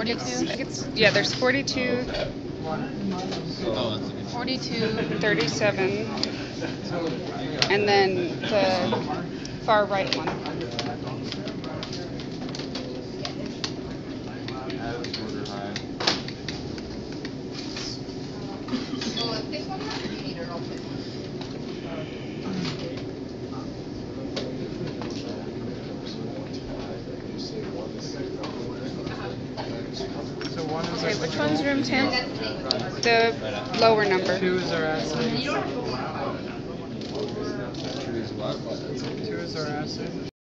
42? I think it's, yeah, there's 42, Oh, that's a good. 42. 37, and then the far right one. One is Okay, which one's room 10? The lower number. Two is our acid. Choose what? Two is our acid.